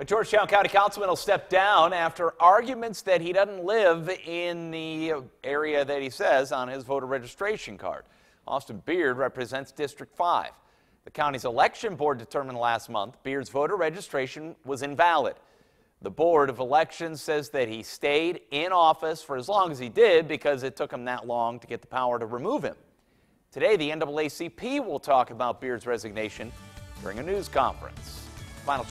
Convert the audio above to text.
A Georgetown County councilman will step down after arguments that he doesn't live in the area that he says on his voter registration card. Austin Beard represents District 5. The county's election board determined last month Beard's voter registration was invalid. The Board of Elections says that he stayed in office for as long as he did because it took him that long to get the power to remove him. Today, the NAACP will talk about Beard's resignation during a news conference. Final